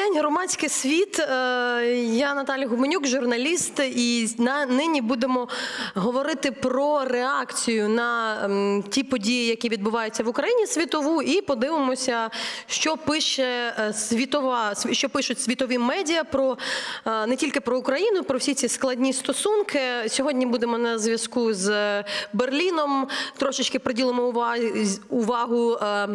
день, громадський світ. Е, Я Наталя Гуменюк, журналіст, і на нині будемо говорити про реакцію на ем, ті події, які відбуваються в Україні, світову, і подивимося, що пише е, світова, сві- що пишуть світові медіа про е, не тільки про Україну, про всі ці складні стосунки. Сьогодні будемо на зв'язку з Берліном. Трошечки приділимо увагу, увагу е,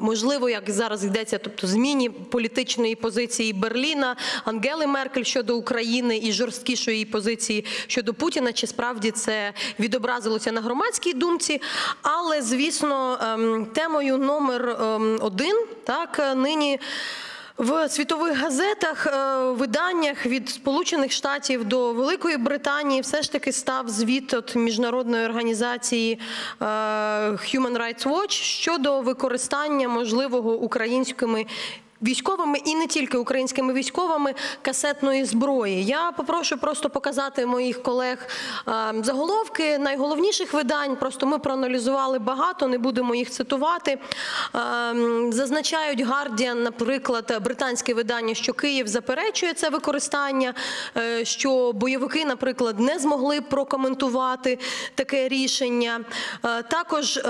можливо, як зараз йдеться, тобто зміні політичної позиції Берліна, Ангели Меркель щодо України і жорсткішої позиції щодо Путіна. Чи справді це відобразилося на громадській думці? Але звісно, ем, темою номер ем, один так е, нині. В світових газетах, е, виданнях від Сполучених Штатів до Великої Британії все ж таки став звіт от міжнародної організації е, Human Rights Watch щодо використання можливого українськими. Військовими і не тільки українськими військовими касетної зброї. Я попрошу просто показати моїх колег е, заголовки найголовніших видань. Просто ми проаналізували багато, не будемо їх цитувати. Е, Зазначають Guardian, наприклад, британське видання, що Київ заперечує це використання, е, що бойовики, наприклад, не змогли прокоментувати таке рішення. Також.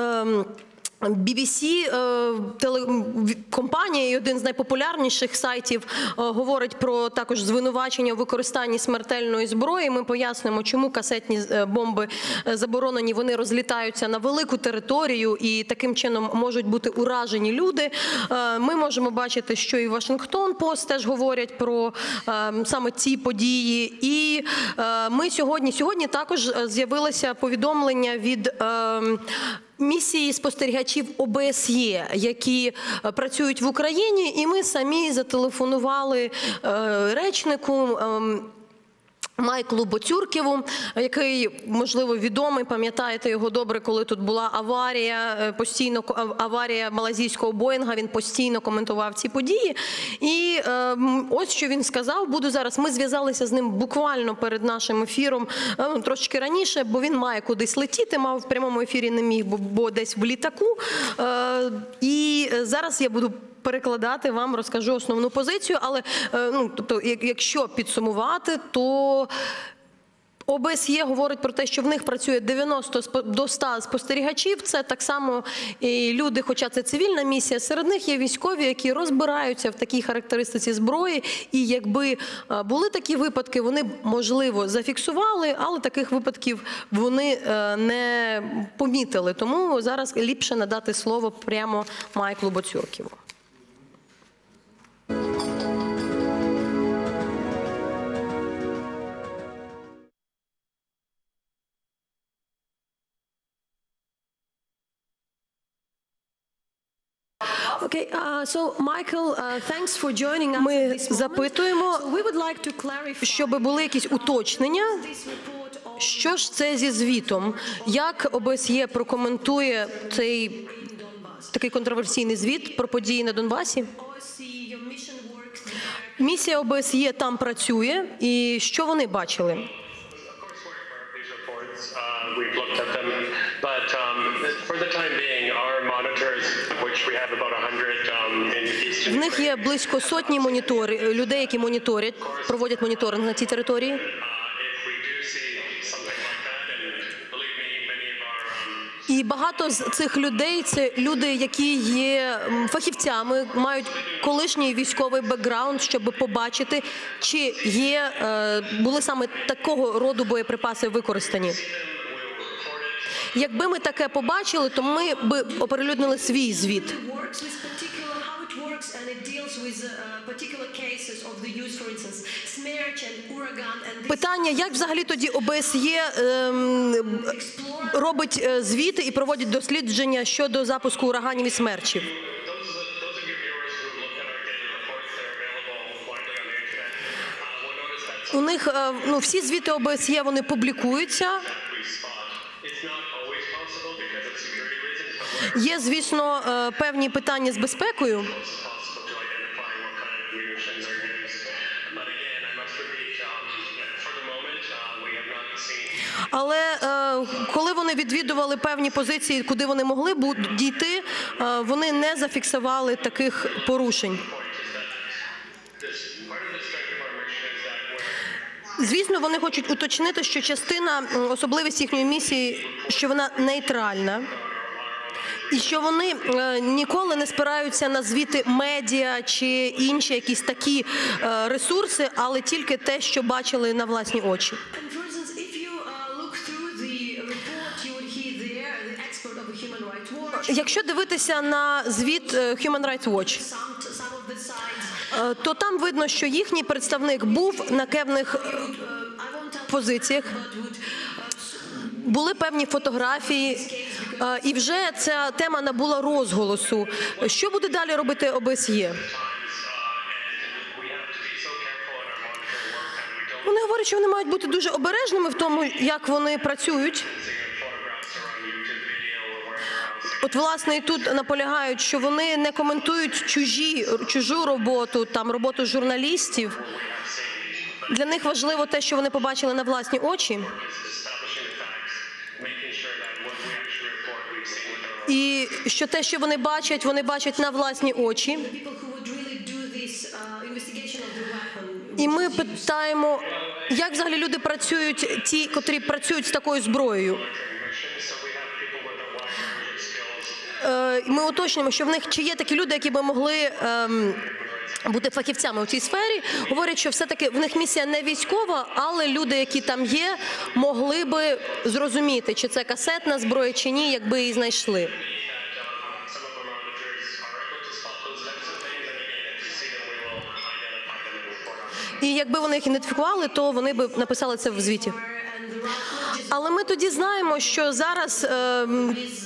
Ем, BBC, е, телекомпанія і один з найпопулярніших сайтів е, говорить про також звинувачення у використанні смертельної зброї. Ми пояснимо, чому касетні е, бомби заборонені. Вони розлітаються на велику територію і таким чином можуть бути уражені люди. Ми можемо бачити, що і Вашингтон Пост теж говорять про саме ці події. І ми сьогодні сьогодні також з'явилося повідомлення від. Місії спостерігачів ОБСЄ, які е, працюють в Україні, і ми самі зателефонували е, речнику. Майклу Боцюрківу, який можливо відомий, пам'ятаєте його добре, коли тут була аварія, е, постійно аварія малазійського Боїнга. Він постійно коментував ці події. І е, ось що він сказав. Буду зараз. Ми зв'язалися з ним буквально перед нашим ефіром е, ну, трошки раніше, бо він має кудись летіти. Мав в прямому ефірі не міг, бо, бо десь в літаку. Е, і е, зараз я буду перекладати вам, розкажу основну позицію. Але е, ну, тобто, якщо підсумувати, то ОБСЄ говорить про те, що в них працює 90 до 100 спостерігачів. Це так само і люди, хоча це цивільна місія. Серед них є військові, які розбираються в такій характеристиці зброї. І якби е, були такі випадки, вони можливо зафіксували, але таких випадків вони е, не помітили. Тому зараз ліпше надати слово прямо Майклу Боцюрківу. Ми at this moment. запитуємо, щоб були якісь уточнення. Що ж це зі звітом? Як ОБСЄ прокоментує цей такий контроверсійний звіт про події на Донбасі? Місія ОБСЄ там працює, і що вони бачили? Uh, we've looked at them, but um, for the time being, our monitors, which we have about 100 um, in eastern В них є близько сотні монітори людей, які моніторять, проводять моніторинг на цій території. І багато з цих людей це люди, які є фахівцями, мають колишній військовий бекграунд, щоб побачити, чи є е, були саме такого роду боєприпаси використані. Якби ми таке побачили, то ми б оприлюднили свій звіт. With uh, particular cases of the use, for instance, Smerch and Uragan and this Питання, як взагалі тоді ОБСЄ ем, робить е, звіти і проводить дослідження щодо запуску ураганів і смерчів? uh, У них е, ну всі звіти ОБСЄ вони публікуються. Є, звісно, е, певні питання з безпекою operations. But again, I must repeat, um, for the moment, um, we have not seen. Але е, коли вони відвідували певні позиції, куди вони могли б дійти, е, вони не зафіксували таких порушень. Звісно, вони хочуть уточнити, що частина особливість їхньої місії, що вона нейтральна. І що вони е, ніколи не спираються на звіти медіа чи інші якісь такі е, ресурси, але тільки те, що бачили на власні очі. Uh, Якщо дивитися на звіт е, Human Rights Watch, то там видно, що їхній представник був на певних Uh, позиціях. Були певні фотографії, і вже ця тема набула розголосу. Що буде далі робити ОБСЄ? Вони говорять, що вони мають бути дуже обережними в тому, як вони працюють. От, власне, і тут наполягають, що вони не коментують чужі, чужу роботу, там роботу журналістів. Для них важливо те, що вони побачили на власні очі. І що те, що вони бачать, вони бачать на власні очі. І ми питаємо, як взагалі люди працюють, ті, котрі працюють з такою зброєю. Е, Ми уточнюємо, що в них чи є такі люди, які би могли. ем, Бути фахівцями у цій сфері говорять, що все-таки в них місія не військова, але люди, які там є, могли би зрозуміти, чи це касетна зброя, чи ні, якби її знайшли. І якби вони їх ідентифікували, то вони б написали це в звіті. Але ми тоді знаємо, що зараз е,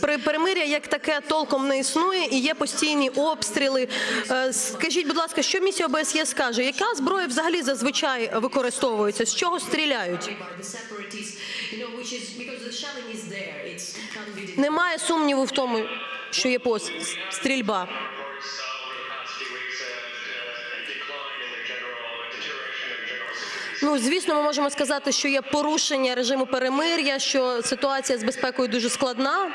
при перемир'я як таке толком не існує і є постійні обстріли. Е, скажіть, будь ласка, що місія ОБСЄ скаже? Яка зброя взагалі зазвичай використовується? З чого стріляють? Немає сумніву в тому, що є пос- Ну, звісно, ми можемо сказати, що є порушення режиму перемир'я, що ситуація з безпекою дуже складна.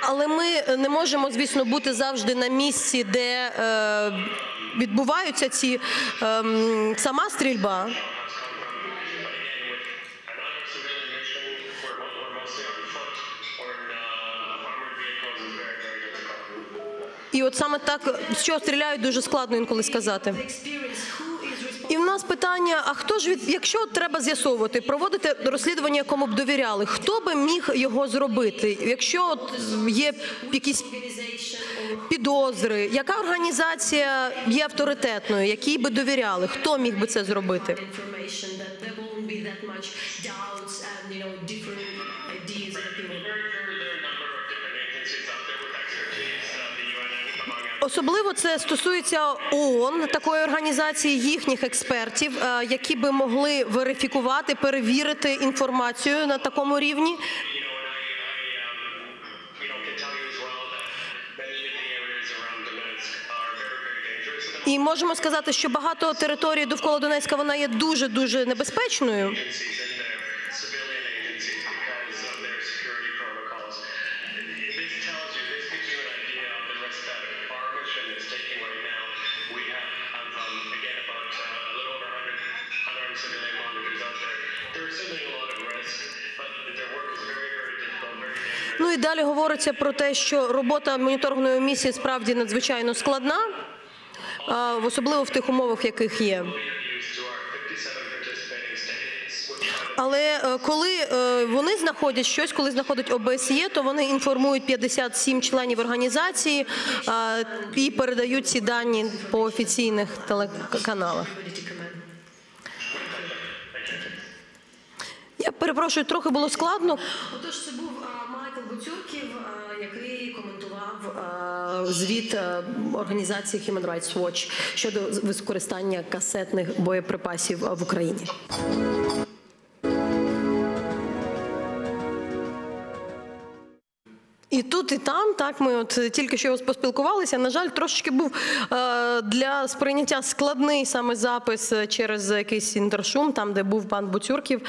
Але ми не можемо, звісно, бути завжди на місці, де е, відбуваються ці ем, сама стрільба. І от саме так, чого стріляють, дуже складно інколи сказати. І в нас питання: а хто ж від, якщо треба з'ясовувати, проводити розслідування, якому б довіряли, хто би міг його зробити? Якщо є якісь підозри, яка організація є авторитетною, якій би довіряли? Хто міг би це зробити? Особливо це стосується ООН, такої організації, їхніх експертів, е, які би могли верифікувати, перевірити інформацію на такому рівні. І можемо сказати, що багато територій довкола Донецька вона є дуже дуже небезпечною. І далі говориться про те, що робота моніторингової місії справді надзвичайно складна, особливо в тих умовах, яких є. Але е, коли е, вони знаходять щось, коли знаходять ОБСЄ, то вони інформують 57 членів організації і передають ці дані по офіційних телеканалах. Я перепрошую, трохи було складно. Отож, це був Майкл Буцюрків, який коментував Е, Звіт е, організації Human Rights Watch щодо використання касетних боєприпасів в Україні. І тут, і там, так ми от тільки що поспілкувалися. На жаль, трошечки був е, для сприйняття складний саме запис через якийсь інтершум, там де був пан Буцюрків.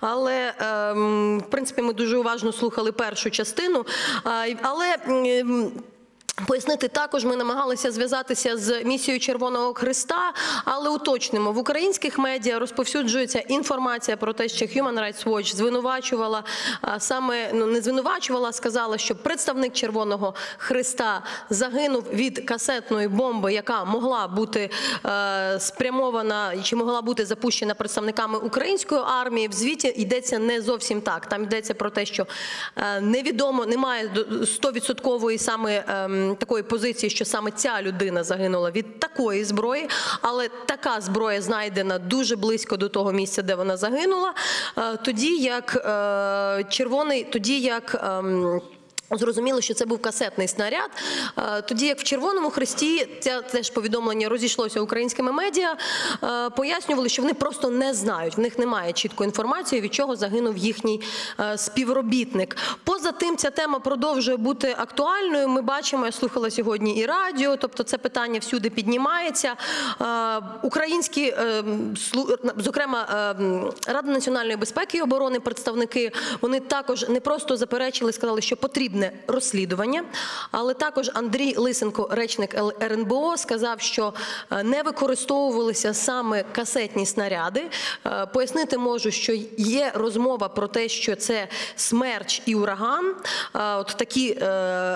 Але е, в принципі ми дуже уважно слухали першу частину. Але Пояснити також ми намагалися зв'язатися з місією Червоного Христа, але уточнимо в українських медіа розповсюджується інформація про те, що Human Rights Watch звинувачувала саме ну не звинувачувала, а сказала, що представник Червоного Христа загинув від касетної бомби, яка могла бути е, спрямована чи могла бути запущена представниками української армії. В звіті йдеться не зовсім так. Там йдеться про те, що е, невідомо, немає до- стовідсоткової саме ем, такої позиції, що саме ця людина загинула від такої зброї, але така зброя знайдена дуже близько до того місця, де вона загинула. Е, Тоді як е, червоний, тоді як. Зрозуміло, що це був касетний снаряд. Е, Тоді як в Червоному Хресті це теж повідомлення розійшлося українськими медіа. е, Пояснювали, що вони просто не знають. В них немає чіткої інформації, від чого загинув їхній е, співробітник. Поза тим, ця тема продовжує бути актуальною. Ми бачимо, я слухала сьогодні і радіо, тобто це питання всюди піднімається. Українські, зокрема, Рада національної безпеки і оборони, представники, вони також не просто заперечили, сказали, що потрібне розслідування, але також Андрій Лисенко, речник РНБО, сказав, що е, не використовувалися саме касетні снаряди. Е, Пояснити можу, що є розмова про те, що це смерч і ураган, е, от такі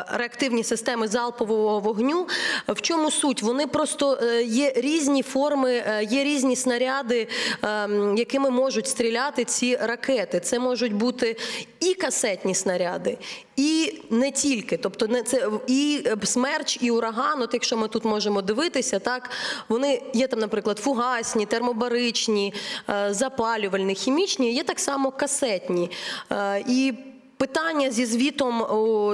реактивні системи залпового вогню. В чому суть? Вони просто є різні форми, є різні снаряди, е, якими можуть стріляти ці ракети. Це можуть бути і касетні снаряди, і не тільки. Тобто, не це і е, смерч, і ураган. От якщо ми тут можемо дивитися, так вони є там, наприклад, фугасні, термобаричні, е, запалювальні, хімічні, є так само касетні. Е, І Питання зі звітом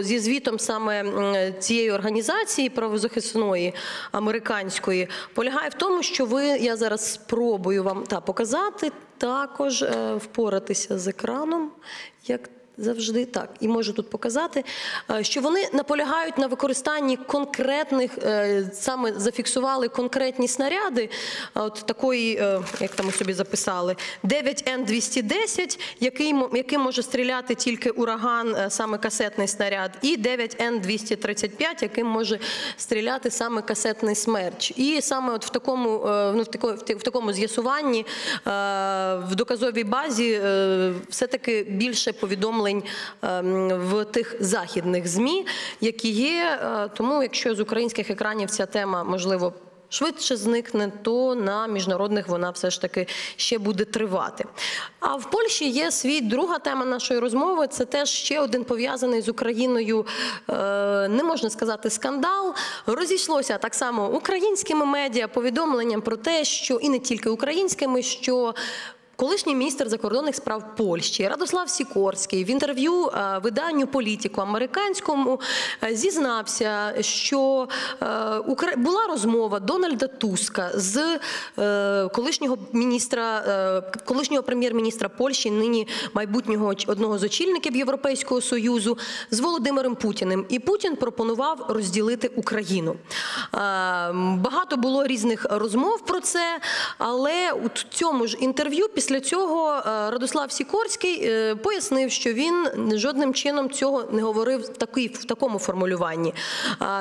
зі звітом саме цієї організації правозахисної американської полягає в тому, що ви я зараз спробую вам та показати також впоратися з екраном, як завжди так, і можу тут показати, е, що вони наполягають на використанні конкретних, е, саме зафіксували конкретні снаряди, е, от такої, як там собі записали, 9Н210, який, мо- яким може стріляти тільки ураган, саме касетний снаряд, і 9Н235, яким може стріляти саме касетний смерч. І саме от в такому, ну, в тако- в такому з'ясуванні в доказовій базі е, все-таки більше повідомлень е, в тих західних ЗМІ, які є. Е, Тому, якщо з українських екранів ця тема можливо. Швидше зникне, то на міжнародних вона все ж таки ще буде тривати. А в Польщі є свій друга тема нашої розмови. Це теж ще один пов'язаний з Україною, е, не можна сказати, скандал. Розійшлося так само українськими медіа повідомленням про те, що і не тільки українськими, що Колишній міністр закордонних справ Польщі Радослав Сікорський в інтерв'ю е, виданню політику американському е, зізнався, що е, була розмова Дональда Туска з колишнього міністра, колишнього прем'єр-міністра Польщі, нині майбутнього одного з очільників Європейського союзу, з Володимиром Путіним. І Путін пропонував розділити Україну. Багато було різних розмов про це, але у цьому ж інтерв'ю після цього е, Радослав Сікорський е, пояснив, що він жодним чином цього не говорив в в такому формулюванні.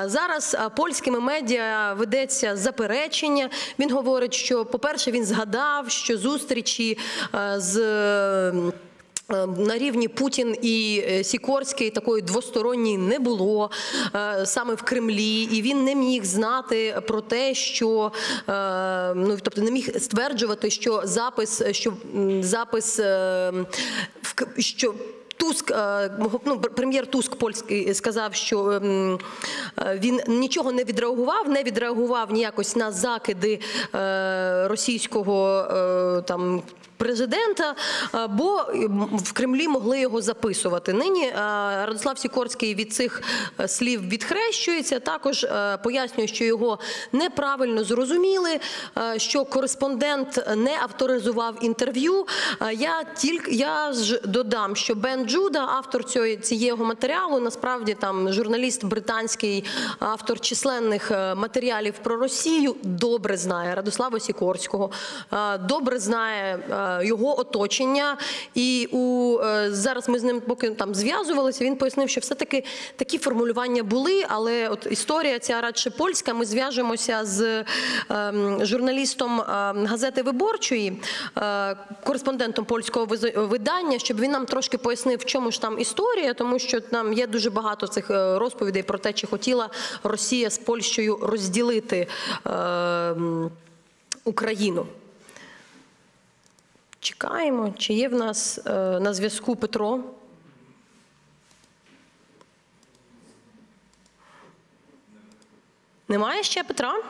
Зараз польськими медіа ведеться заперечення. Він говорить, що, по-перше, він згадав, що зустрічі е, з. Е, на рівні Путін і е, Сікорський такої двосторонньої не було е, саме в Кремлі, і він не міг знати про те, що ну тобто не міг стверджувати, що запис, що запис що. Туск, ну, прем'єр Туск польський сказав, що ем, він нічого не відреагував, не відреагував ніякось на закиди російського там. Президента, е, бо в Кремлі могли його записувати. Нині е, Радослав Сікорський від цих е, слів відхрещується. Також е, пояснює, що його неправильно зрозуміли, е, що кореспондент не авторизував інтерв'ю. Е, Я тільки я ж додам, що Бен Джуда, автор цього цієї матеріалу, насправді там журналіст британський, автор численних е, матеріалів про Росію, добре знає Радослава Сікорського, е, добре знає е, е, його оточення. І у е, зараз ми з ним поки там зв'язувалися. Він пояснив, що все-таки такі формулювання були, але от історія ця радше польська. Ми зв'яжемося з ем, журналістом ем, газети Виборчої, е, кореспондентом польського видання, щоб він нам трошки пояснив, в чому ж там історія, тому що там є дуже багато цих е, розповідей про те, чи хотіла Росія з Польщею розділити е, Україну. Чекаємо, чи є в нас е, на зв'язку Петро. Немає ще Петра?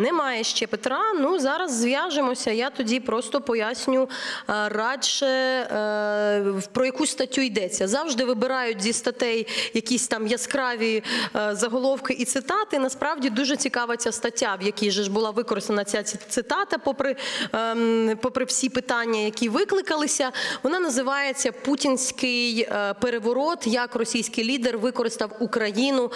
Немає ще Петра. Ну зараз зв'яжемося. Я тоді просто поясню е, радше е, про яку статтю йдеться. Завжди вибирають зі статей якісь там яскраві е, заголовки і цитати. Насправді дуже цікава ця стаття, в якій же ж була використана ця цитата, попри, ем, попри всі питання, які викликалися. Вона називається Путінський переворот, як російський лідер використав Україну,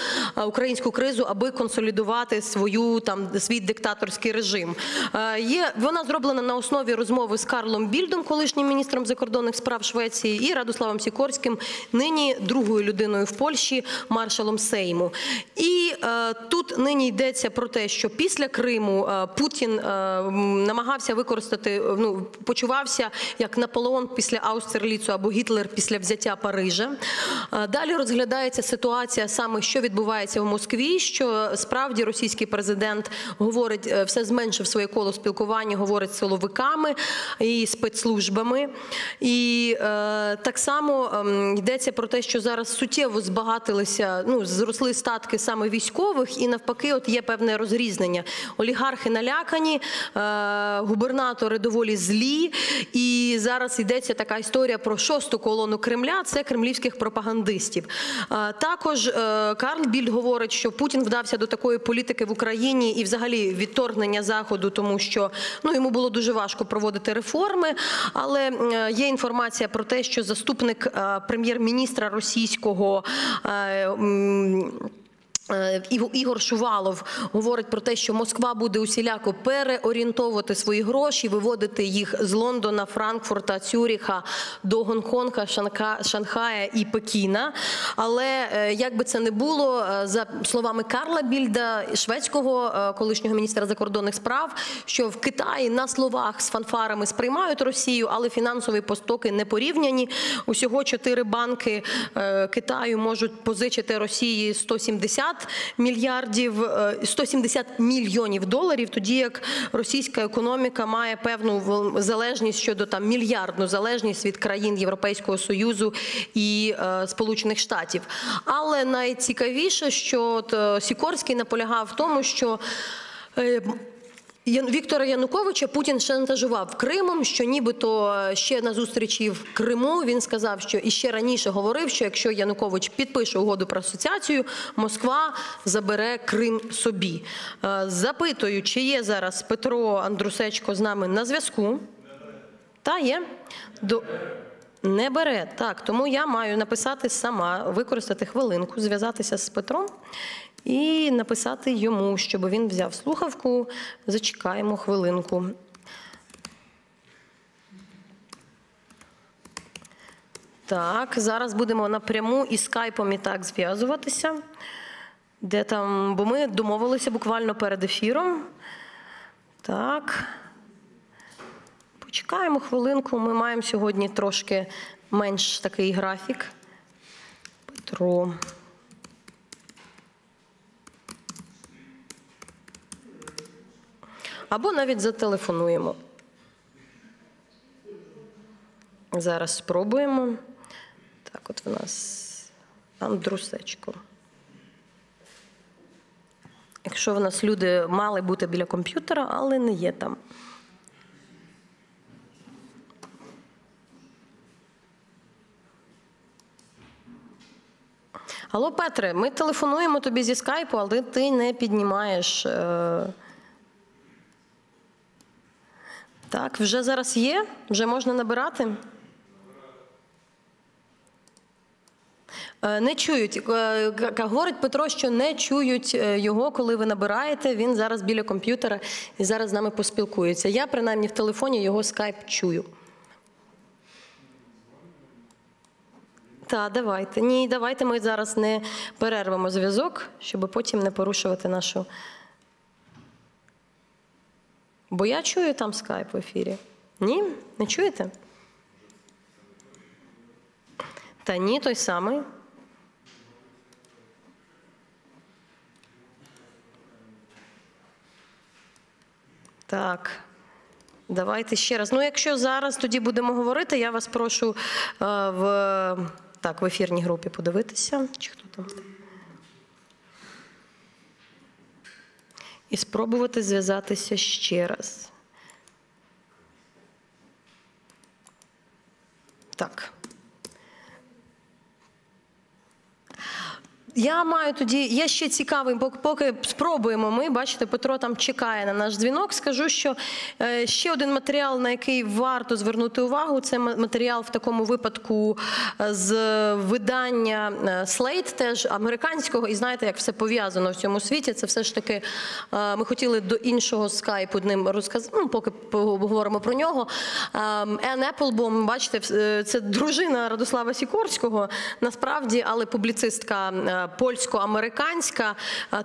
українську кризу, аби консолідувати свою там свій диктаторський режим. Е, Є вона зроблена на основі розмови з Карлом Більдом, колишнім міністром закордонних справ Швеції, і Радославом Сікорським, нині другою людиною в Польщі, маршалом Сейму. І е, тут нині йдеться про те, що після Криму е, Путін е, намагався використати, е, ну почувався як Наполеон після Аустерліцу або Гітлер після взяття Парижа. Е, Далі розглядається ситуація саме, що відбувається в Москві. Що справді російський президент говорить, е, все зменшив своє коло спілкування, говорить з силовиками і спецслужбами. І е, так само ем, йдеться про те, що зараз суттєво збагатилися, ну зросли статки саме військових, і навпаки, от є певне розрізнення. Олігархи налякані, е, губернатори доволі злі. І зараз йдеться така історія про шосту колону Кремля. Це кремлівських пропагандистів. Також Карл Більд говорить, що Путін вдався до такої політики в Україні і, взагалі, відторгнення заходу, тому що ну йому було дуже важко проводити реформи. Але е, є інформація про те, що заступник е, прем'єр-міністра російського. Е, Ігор Шувалов говорить про те, що Москва буде усіляко переорієнтовувати свої гроші, виводити їх з Лондона, Франкфурта, Цюріха до Гонконга, Шанхая і Пекіна. Але е, як би це не було, е, за словами Карла Більда, шведського колишнього міністра закордонних справ, що в Китаї на словах з фанфарами сприймають Росію, але фінансові потоки не порівняні. Усього чотири банки Китаю можуть позичити Росії 170 мільярдів, е, 170 мільйонів доларів, тоді як російська економіка має певну залежність щодо там мільярдну залежність від країн Європейського союзу і е, Сполучених Штатів. Але найцікавіше, що от, е, Сікорський наполягав в тому, що е, Віктора Януковича Путін шантажував Кримом, що нібито ще на зустрічі в Криму він сказав, що і ще раніше говорив, що якщо Янукович підпише угоду про асоціацію, Москва забере Крим собі. Е, Запитую, чи є зараз Петро Андрусечко з нами на зв'язку? Та є. До... Не бере. Так, тому я маю написати сама, використати хвилинку, зв'язатися з Петром і написати йому, щоб він взяв слухавку. Зачекаємо хвилинку. Так, зараз будемо напряму і скайпом і так зв'язуватися. Де там, бо ми домовилися буквально перед ефіром. Так. Почекаємо хвилинку. Ми маємо сьогодні трошки менш такий графік. Петро. Або навіть зателефонуємо. Зараз спробуємо. Так, от в нас Андрусечко. Якщо в нас люди мали бути біля комп'ютера, але не є там. Алло, Петре, ми телефонуємо тобі зі скайпу, але ти не піднімаєш. Е... Так, вже зараз є? Вже можна набирати? Е, Не чують. Е, Говорить Петро, що не чують е, його, коли ви набираєте. Він зараз біля комп'ютера і зараз з нами поспілкується. Я, принаймні, в телефоні його скайп чую. Так, давайте. Ні, давайте ми зараз не перервемо зв'язок, щоб потім не порушувати нашу. Бо я чую там скайп в ефірі. Ні? Не чуєте? Та ні, той самий. Так. Давайте ще раз. Ну, якщо зараз тоді будемо говорити, я вас прошу е, в, так, в ефірній групі подивитися. Чи хто там? І спробувати зв'язатися ще раз. Так. Я маю тоді, є ще цікавий, пок- поки спробуємо ми. Бачите, Петро там чекає на наш дзвінок. Скажу, що е, ще один матеріал, на який варто звернути увагу, це матеріал в такому випадку е, з видання е, Slate, теж американського. І знаєте, як все пов'язано в цьому світі. Це все ж таки ми хотіли до іншого скайпу ним розказати. Ну, поки поговоримо про нього. Ен Еплбом, бачите, це дружина Радослава Сікорського, насправді, але публіцистка польсько-американська,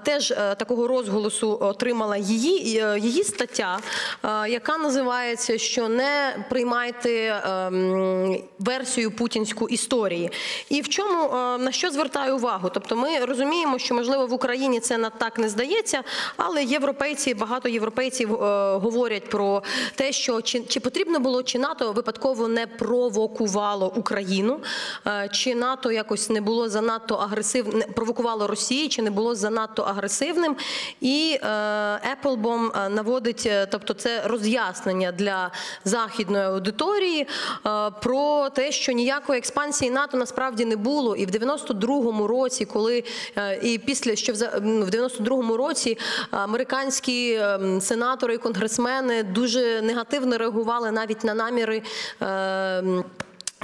теж е, такого розголосу отримала її, е, її стаття, е, яка називається що не приймайте ем, версію путінську історії. І в чому на що звертаю увагу? Тобто, ми розуміємо, що можливо в Україні це на так не здається, але європейці, багато європейців говорять про те, що чи, чи потрібно було, чи НАТО випадково не провокувало Україну, чи НАТО якось не було занадто агресивне, провокувало Росію, чи не було занадто агресивним. І Еплбом е, наводить, е, тобто це роз'яснення для західної аудиторії е, про те, що ніякої експансії НАТО насправді не було. І в 92-му році, коли і після що в за- м, в 92-му році американські ем, сенатори і конгресмени дуже негативно реагували навіть на наміри.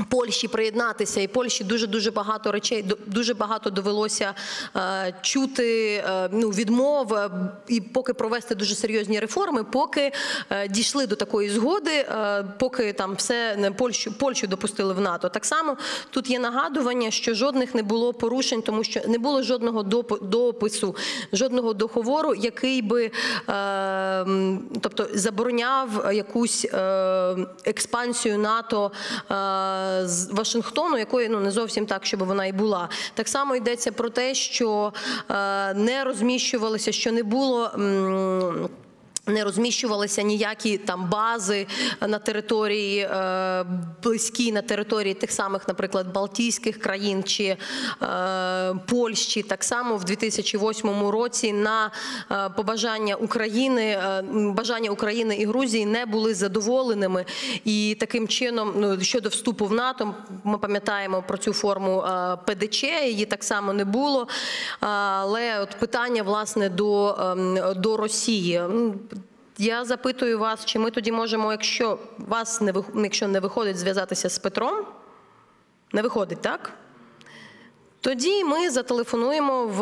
Польщі приєднатися, і Польщі дуже дуже багато речей дуже багато довелося е, чути е, ну, відмов е, і поки провести дуже серйозні реформи, поки е, дійшли до такої згоди, е, поки там все не Польщу Польщу допустили в НАТО. Так само тут є нагадування, що жодних не було порушень, тому що не було жодного доп- допису, жодного договору, який би е, тобто забороняв якусь е, експансію НАТО. е, з Вашингтону, якої ну не зовсім так, щоб вона і була. Так само йдеться про те, що е, не розміщувалися, що не було. Не розміщувалися ніякі там бази на території е, близькі на території тих самих, наприклад, Балтійських країн чи е, Польщі. Так само в 2008 році на е, побажання України, е, бажання України і Грузії не були задоволеними. І таким чином, ну щодо вступу в НАТО, ми пам'ятаємо про цю форму е, ПДЧ. Її так само не було. Але от питання власне до, ем, до Росії. Я запитую вас, чи ми тоді можемо, якщо вас не вих- якщо не виходить зв'язатися з Петром, не виходить, так? Тоді ми зателефонуємо в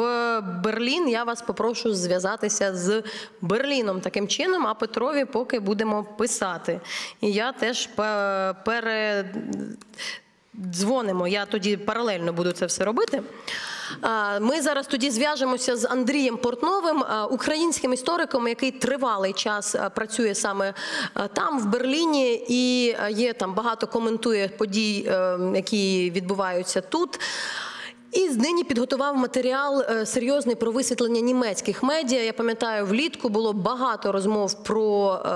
Берлін. Я вас попрошу зв'язатися з Берліном таким чином, а Петрові поки будемо писати. І я теж пе- пере. Дзвонимо, я тоді паралельно буду це все робити. Ми зараз тоді зв'яжемося з Андрієм Портновим, українським істориком, який тривалий час працює саме там, в Берліні, і є там багато коментує подій, е, які відбуваються тут. І нині підготував матеріал е, серйозний про висвітлення німецьких медіа. Я пам'ятаю, влітку було багато розмов про е,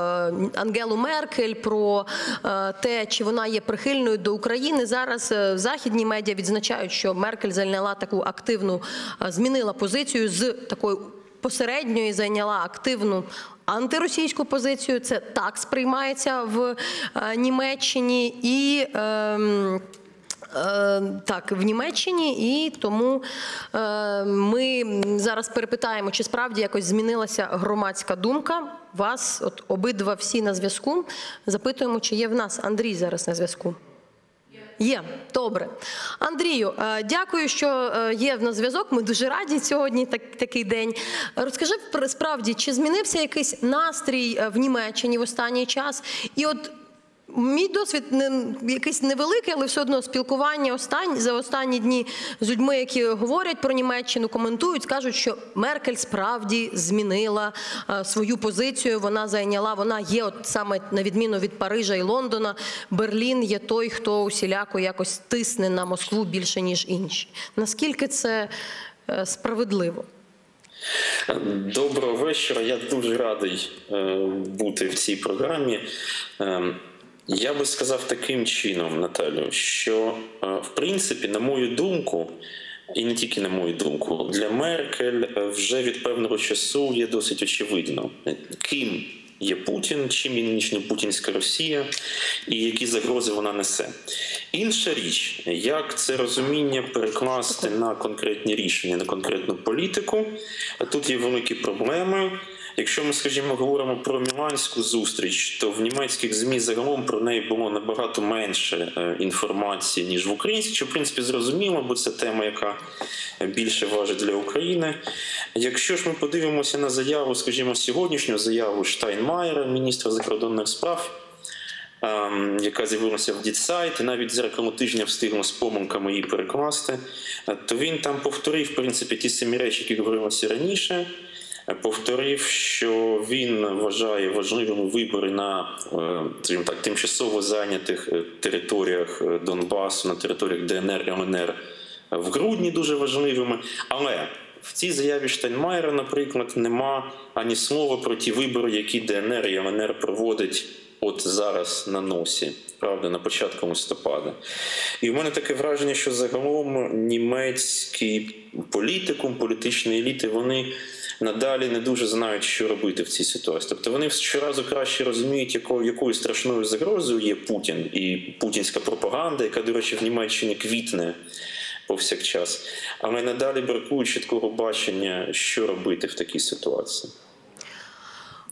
Ангелу Меркель, про е, те, чи вона є прихильною до України. Зараз західні медіа відзначають, що Меркель зайняла таку активну, змінила позицію з такою посередньої, зайняла активну. Антиросійську позицію це так сприймається в Німеччині і. Е, Так, в Німеччині, і тому е, ми зараз перепитаємо, чи справді якось змінилася громадська думка. Вас, от обидва всі на зв'язку. Запитуємо, чи є в нас Андрій зараз на зв'язку. Є, добре. Андрію, е, дякую, що е, є в нас зв'язок. Ми дуже раді сьогодні так, такий день. Розкажи пр- справді, чи змінився якийсь настрій е, в Німеччині в останній час? І от Мій досвід не якийсь невеликий, але все одно спілкування останні за останні дні з людьми, які говорять про Німеччину, коментують, скажуть, що Меркель справді змінила е, свою позицію. Вона зайняла, вона є от саме на відміну від Парижа і Лондона. Берлін є той, хто усіляко якось тисне на Москву більше ніж інші. Наскільки це е, справедливо? Доброго вечора. Я дуже радий е, бути в цій програмі. Я би сказав таким чином, Наталю, що е, в принципі, на мою думку, і не тільки на мою думку, для Меркель е, вже від певного часу є досить очевидно, ким є Путін, чим є нинішня путінська Росія і які загрози вона несе. Інша річ, як це розуміння перекласти на конкретні рішення, на конкретну політику. Тут є великі проблеми. Якщо ми, скажімо, говоримо про міланську зустріч, то в німецьких змі загалом про неї було набагато менше е, інформації ніж в українських, що в принципі зрозуміло, бо це тема, яка більше важить для України. Якщо ж ми подивимося на заяву, скажімо, сьогоднішню заяву Штайнмаєра, міністра закордонних справ. ем, Яка з'явилася в Дітсайт, і навіть зеркало тижня встигло з помилками її перекласти, е, то він там повторив в принципі ті самі речі, які говорилося раніше повторив, що він вважає важливими вибори на е, так, тимчасово зайнятих е, територіях е, Донбасу, на територіях ДНР і ЛНР в грудні дуже важливими. Але в цій заяві Штайнмаєра, наприклад, нема ані слова про ті вибори, які ДНР і ЛНР проводить от зараз на носі. Правда, на початку листопада. І в мене таке враження, що загалом німецький політикум, політичні еліти, вони надалі не дуже знають, що робити в цій ситуації. Тобто вони щоразу краще розуміють, якою, якою страшною загрозою є Путін і путінська пропаганда, яка, до речі, в Німеччині квітне повсякчас. Але надалі бракує чіткого бачення, що робити в такій ситуації.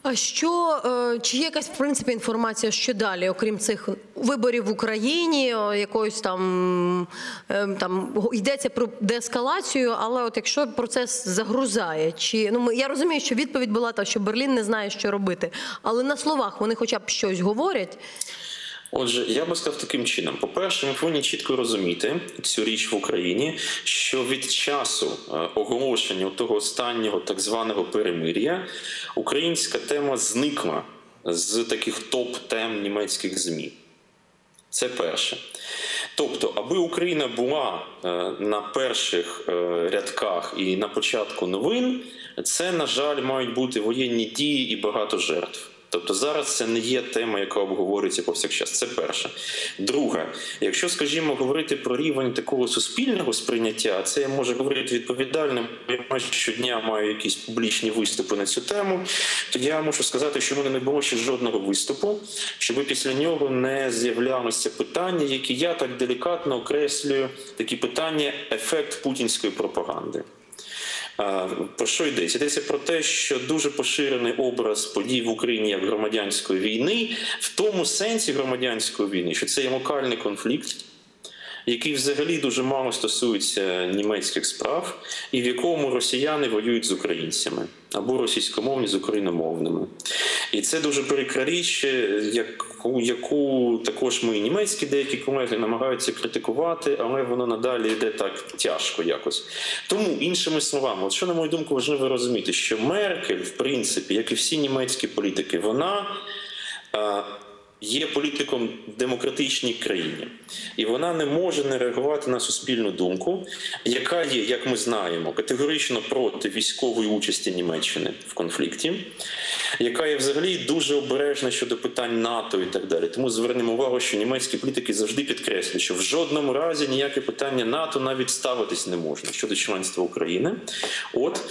А що е, чи є якась в принципі інформація, що далі, окрім цих виборів в Україні, якоїсь там е, там йдеться про деескалацію, але от якщо процес загрузає, чи ну я розумію, що відповідь була та, що Берлін не знає, що робити, але на словах вони хоча б щось говорять. Отже, я би сказав таким чином: по-перше, ми повинні чітко розуміти цю річ в Україні, що від часу е, оголошення того останнього так званого перемир'я українська тема зникла з таких топ-тем німецьких змі. Це перше. Тобто, аби Україна була е, на перших е, рядках і на початку новин, це, на жаль, мають бути воєнні дії і багато жертв. Тобто зараз це не є тема, яка обговорюється повсякчас. Це перше. Друге, якщо, скажімо, говорити про рівень такого суспільного сприйняття, це я можу говорити відповідально, бо я майже щодня маю якісь публічні виступи на цю тему, то я можу сказати, що в мене не було ще жодного виступу, щоб після нього не з'являлися питання, які я так делікатно окреслюю, такі питання ефект путінської пропаганди. Про що йдеться? Йдеться про те, що дуже поширений образ подій в Україні як громадянської війни, в тому сенсі громадянської війни, що це є локальний конфлікт, який взагалі дуже мало стосується німецьких справ, і в якому росіяни воюють з українцями або російськомовні з україномовними. І це дуже прикра річ, яку, яку також мої німецькі деякі колеги намагаються критикувати, але воно надалі йде так тяжко якось. Тому, іншими словами, от що, на мою думку, важливо розуміти, що Меркель, в принципі, як і всі німецькі політики, вона. Є політиком демократичній країні, і вона не може не реагувати на суспільну думку, яка є, як ми знаємо, категорично проти військової участі Німеччини в конфлікті, яка є взагалі дуже обережна щодо питань НАТО і так далі. Тому звернемо увагу, що німецькі політики завжди підкреслюють, що в жодному разі ніяке питання НАТО навіть ставитись не можна щодо членства України. От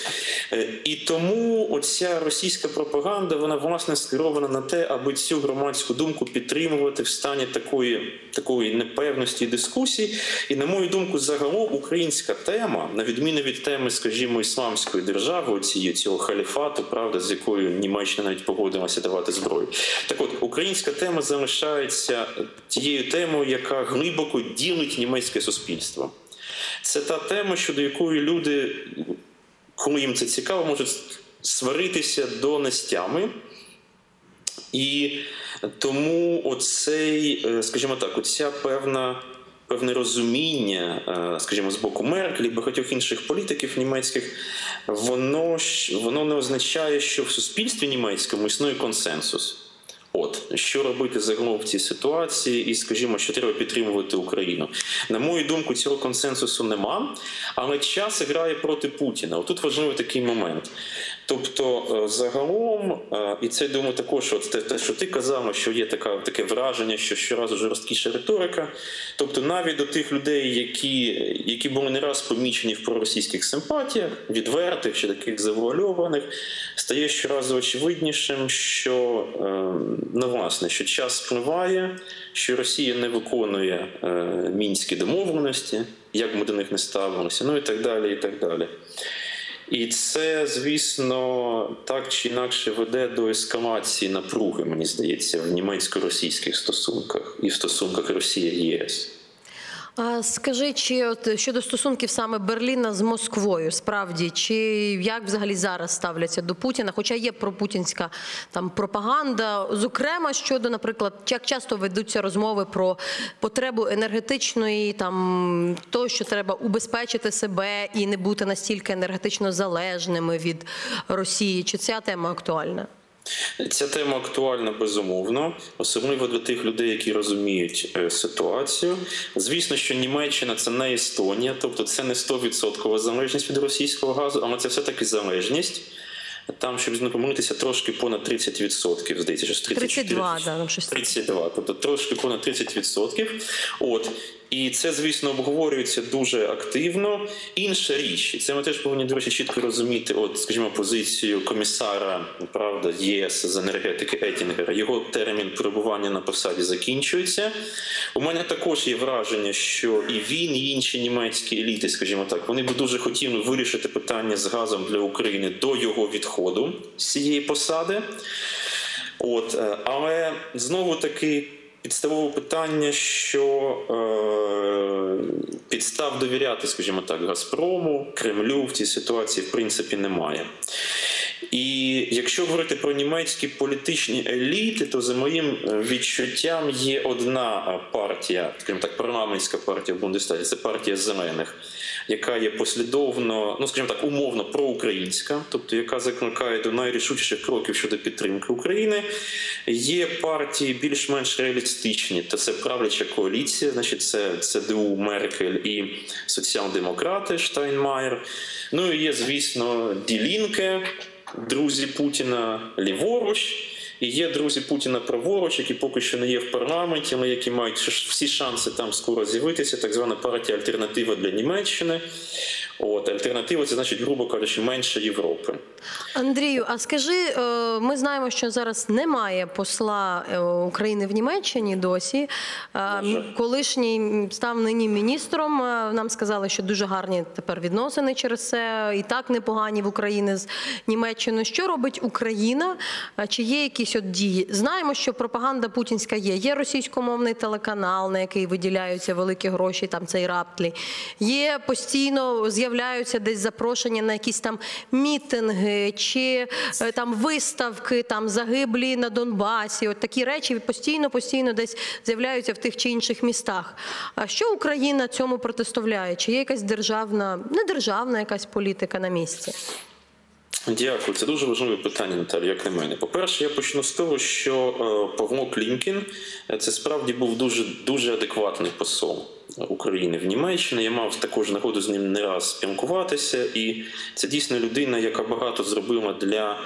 Е, і тому оця російська пропаганда вона власне скерована на те, аби цю громадську думку думку, підтримувати в стані такої, такої непевності і дискусії. І, на мою думку, загалом українська тема, на відміну від теми, скажімо, ісламської держави, цієї цього халіфату, правда, з якою Німеччина навіть погодилася давати зброю. Так от, українська тема залишається тією темою, яка глибоко ділить німецьке суспільство. Це та тема, щодо якої люди, коли їм це цікаво, можуть сваритися до нестями. І тому оцей, е, скажімо так, оця певна. Певне розуміння, е, скажімо, з боку Меркель і багатьох інших політиків німецьких, воно воно не означає, що в суспільстві німецькому існує консенсус. От що робити загалом в цій ситуації, і скажімо, що треба підтримувати Україну. На мою думку, цього консенсусу нема, але час грає проти Путіна. Отут важливий такий момент. Тобто, е, загалом, е, і це думаю, також от те, те, що ти казала, що є така таке враження, що щоразу жорсткіша риторика. Тобто, навіть до тих людей, які, які були не раз помічені в проросійських симпатіях, відвертих чи таких завуальованих, стає щоразу очевиднішим, що е, ну, власне, що час спливає, що Росія не виконує мінські домовленості, як ми до них не ставилися, ну і так далі, і так далі. І це, звісно, так чи інакше веде до ескалації напруги, мені здається, в німецько-російських стосунках і в стосунках Росія-ЄС. Скажи, чи от щодо стосунків саме Берліна з Москвою, справді, чи як взагалі зараз ставляться до Путіна? Хоча є пропутінська там пропаганда, зокрема щодо, наприклад, як часто ведуться розмови про потребу енергетичної, там то, що треба убезпечити себе і не бути настільки енергетично залежними від Росії. Чи ця тема актуальна? Ця тема актуальна безумовно, особливо для тих людей, які розуміють е, ситуацію. Звісно, що Німеччина це не Естонія, тобто це не 100% залежність від російського газу, але це все таки залежність. Там, щоб не помилитися, трошки понад 30%, здається, що 34. 32, да, там 32, тобто трошки понад 30%. От. І це, звісно, обговорюється дуже активно. Інша річ, і це ми теж повинні, до чітко розуміти, от, скажімо, позицію комісара правда, ЄС з енергетики Етінгера. Його термін перебування на посаді закінчується. У мене також є враження, що і він, і інші німецькі еліти, скажімо так, вони б дуже хотіли вирішити питання з газом для України до його відходу з цієї посади. От, е, але знову таки підставове питання, що е, підстав довіряти, скажімо так, Газпрому, Кремлю в цій ситуації в принципі немає. І якщо говорити про німецькі політичні еліти, то за моїм е, відчуттям є одна партія, скажімо так, парламентська партія в Бундестазі, це партія зелених, яка є послідовно, ну скажімо так, умовно проукраїнська, тобто яка закликає до найрішучіших кроків щодо підтримки України. Є партії більш-менш реалістичні, то це правляча коаліція, значить, це ЦДУ Меркель і соціал-демократи Штайнмаєр. Ну і є, звісно, Ділінке, друзі Путіна ліворуч. І є друзі Путіна праворуч, які поки що не є в парламенті, але які мають всі шанси там скоро з'явитися, так звана партія Альтернатива для Німеччини. От альтернатива це значить, грубо кажучи, менше Європи. Андрію, а скажи, е, ми знаємо, що зараз немає посла е, України в Німеччині досі. Е, Колишній став нині міністром. Нам сказали, що дуже гарні тепер відносини через це, і так непогані в Україні з Німеччиною. Що робить Україна? Чи є якісь от дії? Знаємо, що пропаганда путінська є. Є російськомовний телеканал, на який виділяються великі гроші. Там цей раптли. Є постійно з'являються десь запрошення на якісь там мітинги чи е, там виставки, там загиблі на Донбасі. От такі речі постійно, постійно десь з'являються в тих чи інших містах. А що Україна цьому протиставляє? Чи є якась державна, не державна якась політика на місці? Дякую, це дуже важливе питання, Наталі, як на мене. По-перше, я почну з того, що е, Павло Клімкін е, це справді був дуже дуже адекватний посол України в Німеччині. Я мав також нагоду з ним не раз спілкуватися, і це дійсно людина, яка багато зробила для.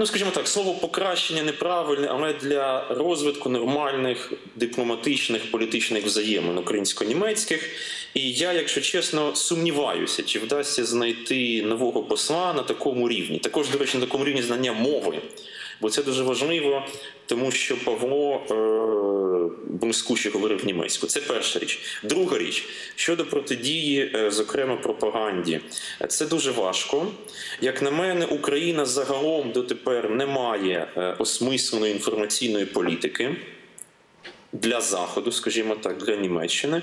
Ну, скажімо так, слово покращення неправильне, але для розвитку нормальних дипломатичних політичних взаємин українсько-німецьких. І я, якщо чесно, сумніваюся, чи вдасться знайти нового посла на такому рівні. Також, до речі, на такому рівні знання мови. Бо це дуже важливо, тому що Павло е, блискуче говорив німецьку. Це перша річ. Друга річ щодо протидії, е, зокрема пропаганді, це дуже важко. Як на мене, Україна загалом дотепер не має е, осмисленої інформаційної політики. Для заходу, скажімо так, для Німеччини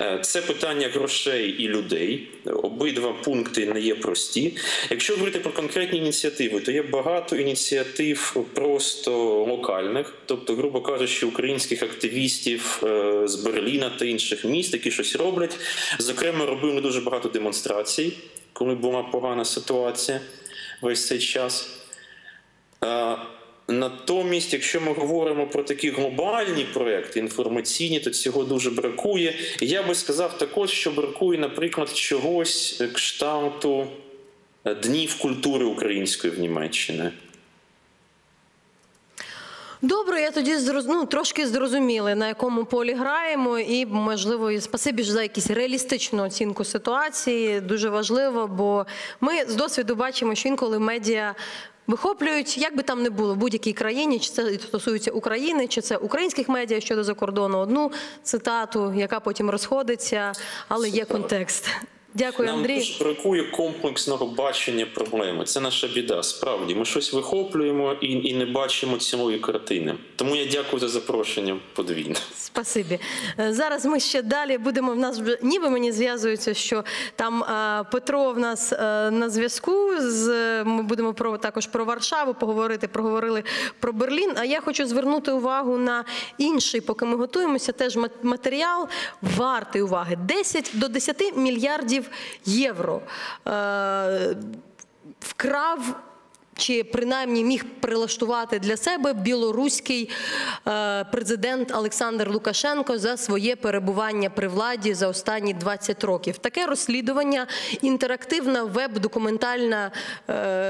Е, це питання грошей і людей. Обидва пункти не є прості. Якщо говорити про конкретні ініціативи, то є багато ініціатив просто локальних, тобто, грубо кажучи, українських активістів е, з Берліна та інших міст, які щось роблять. Зокрема, робили дуже багато демонстрацій, коли була погана ситуація весь цей час. Натомість, якщо ми говоримо про такі глобальні проекти інформаційні, то цього дуже бракує. Я би сказав також, що бракує, наприклад, чогось е, кшталту е, днів культури української в Німеччині. Добре, я тоді зроз... ну, трошки зрозуміли, на якому полі граємо, і можливо, і спасибі ж за якусь реалістичну оцінку ситуації. Дуже важливо, бо ми з досвіду бачимо, що інколи медіа. Вихоплюють, як би там не було в будь-якій країні, чи це стосується України, чи це українських медіа щодо закордону, одну цитату, яка потім розходиться, але є контекст. Дякую, Нам Андрій. дуже бракує комплексного бачення проблеми. Це наша біда. Справді, ми щось вихоплюємо і, і не бачимо цілої картини. Тому я дякую за запрошення подвійно. Спасибі. Е, Зараз ми ще далі будемо. В нас вже ніби мені зв'язується, що там е, Петро в нас е, на зв'язку. З ми будемо про також про Варшаву поговорити. Проговорили про Берлін. А я хочу звернути увагу на інший, поки ми готуємося. Теж мат- матеріал вартий уваги: 10 до 10 мільярдів євро. Е, Вкрав чи принаймні міг прилаштувати для себе білоруський е, президент Олександр Лукашенко за своє перебування при владі за останні 20 років. Таке розслідування, інтерактивне веб-документальне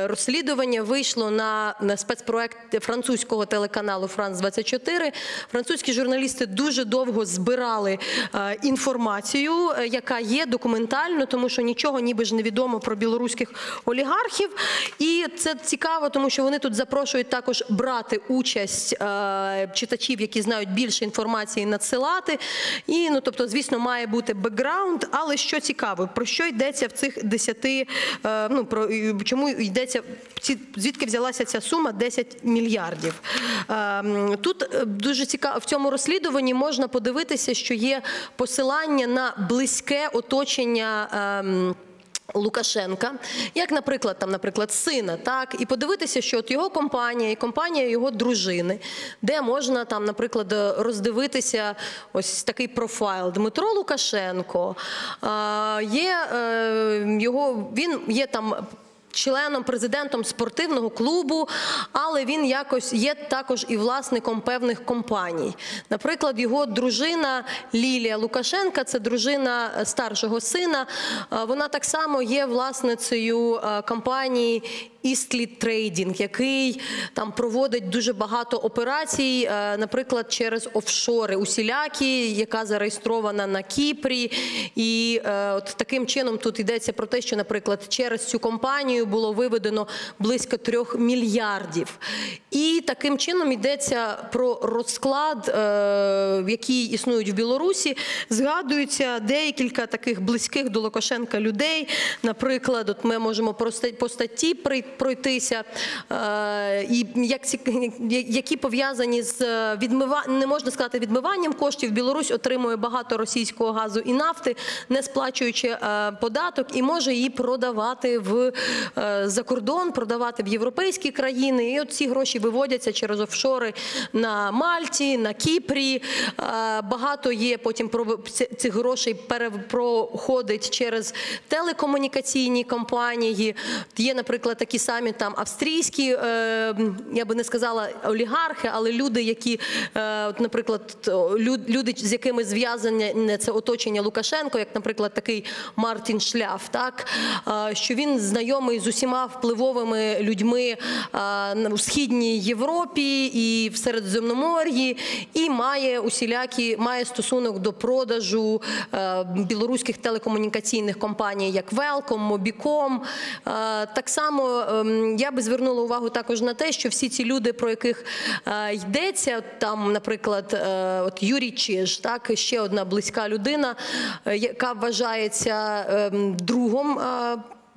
розслідування вийшло на, спецпроект французького телеканалу Франс 24 Французькі журналісти дуже довго збирали е, інформацію, е, яка є документально, тому що нічого ніби ж не відомо про білоруських олігархів. І це цікаво, тому що вони тут запрошують також брати участь е, читачів, які знають більше інформації, надсилати. І ну, тобто, звісно, має бути бекграунд. Але що цікаво, про що йдеться в цих 10, е, ну про чому йдеться ці звідки взялася ця сума 10 мільярдів. Е, Тут е, дуже цікаво в цьому розслідуванні можна подивитися, що є посилання на близьке оточення. Лукашенка, як, наприклад, там, наприклад, сина, так, і подивитися, що от його компанія і компанія його дружини, де можна там, наприклад, роздивитися ось такий профайл. Дмитро Лукашенко є е, його, він є там. Членом президентом спортивного клубу, але він якось є також і власником певних компаній. Наприклад, його дружина Лілія Лукашенка, це дружина е, старшого сина. Е, Вона так само є власницею е, компанії Eastlead Trading, який там проводить дуже багато операцій, е, наприклад, через офшори усілякі, яка зареєстрована на Кіпрі. І е, от таким чином тут йдеться про те, що, наприклад, через цю компанію було виведено близько трьох мільярдів. І таким чином йдеться про розклад, е, який існують в Білорусі. Згадуються декілька таких близьких до Лукашенка людей. Наприклад, от ми можемо по статті при- пройтися, е, і як які пов'язані з відмива... не можна сказати відмиванням коштів. Білорусь отримує багато російського газу і нафти, не сплачуючи е, податок, і може її продавати в е, за кордон, продавати в європейські країни. І от ці гроші виводяться через офшори на Мальті, на Кіпрі. Е, Багато є потім цих грошей пере- проходить через телекомунікаційні компанії. Є, наприклад, такі самі там австрійські, е, я би не сказала олігархи, але люди, які, е, от, наприклад, лю- люди, з якими зв'язане це оточення Лукашенко, як, наприклад, такий Мартін Шляф, так е, що він знайомий з усіма впливовими людьми у східній Європі і в Середземномор'ї, і має усілякі має стосунок до продажу білоруських телекомунікаційних компаній, як Велком, Мобіком. Так само я би звернула увагу також на те, що всі ці люди, про яких е, йдеться, там, наприклад, е, от Юрій Чиж, так ще одна близька людина, е, яка вважається ем, другом.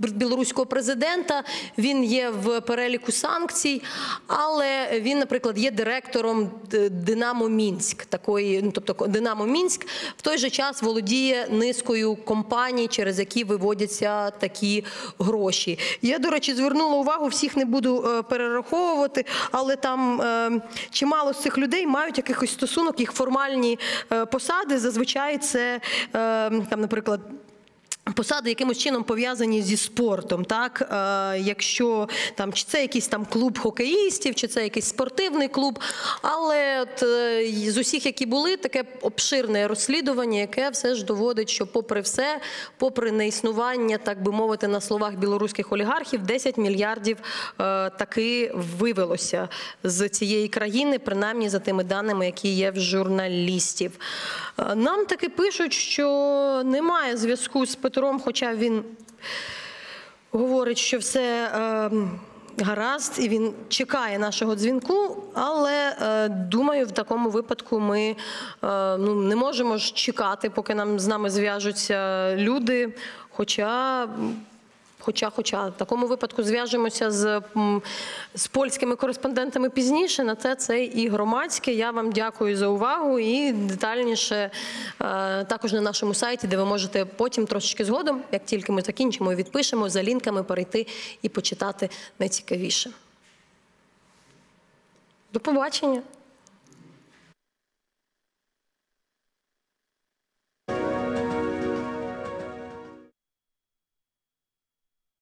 Е, Білоруського президента він є в переліку санкцій, але він, наприклад, є директором Динамо Мінськ, такої, ну тобто Динамо Мінськ в той же час володіє низкою компаній, через які виводяться такі гроші. Я, до речі, звернула увагу, всіх не буду е, перераховувати, але там е, чимало з цих людей мають якийсь стосунок, їх формальні е, посади. Зазвичай це е, там, наприклад. Посади якимось чином пов'язані зі спортом, так е, якщо там чи це якийсь там клуб хокеїстів, чи це якийсь спортивний клуб. Але от, е, з усіх, які були, таке обширне розслідування, яке все ж доводить, що попри все, попри неіснування, так би мовити, на словах білоруських олігархів, 10 мільярдів е, таки вивелося з цієї країни, принаймні за тими даними, які є в журналістів. Е, Нам таки пишуть, що немає зв'язку з Петром, хоча він говорить, що все е, гаразд, і він чекає нашого дзвінку. Але е, думаю, в такому випадку ми е, ну, не можемо ж чекати, поки нам з нами зв'яжуться люди. Хоча. Хоча, хоча в такому випадку зв'яжемося з, з польськими кореспондентами пізніше. На те це і громадське. Я вам дякую за увагу і детальніше е, також на нашому сайті, де ви можете потім трошечки згодом, як тільки ми закінчимо і відпишемо, за лінками перейти і почитати найцікавіше. До побачення.